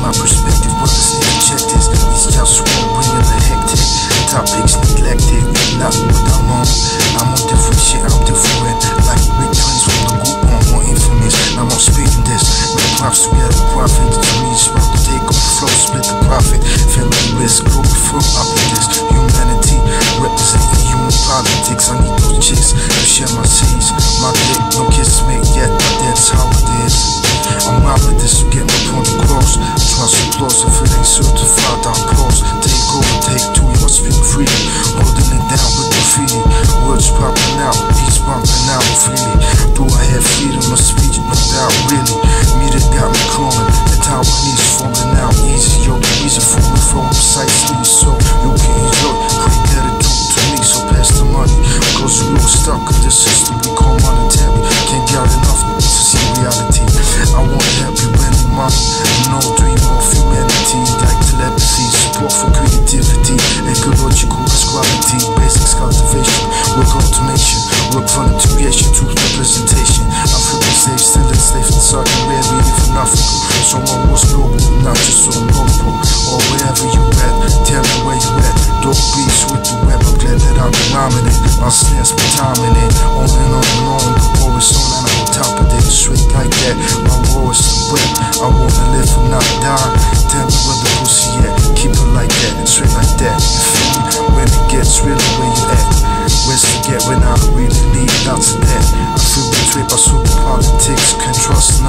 My perspective was a check this. These jobs won't bring in the hectic. Topics neglected, not what I'm on. I'm on different shit, I'm different. Like big twins from the group, I'm more infamous. I'm on speaking this. my props, we the profits. To me, it's worth the take off flow, split the profit. Feeling risk, global flow, this. Humanity, representing human politics. I need those chicks to share my seeds. My dick, no kiss me yet, but that's how it is. Association to representation. I'm from the safe, still a slave, starting where we live in Africa. Someone was noble, not just on noble. Or wherever you at, tell me where you at. Don't be sweet to web, I'm glad that I'm rhyming it. My snare's been timing it.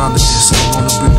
behind. I wanna be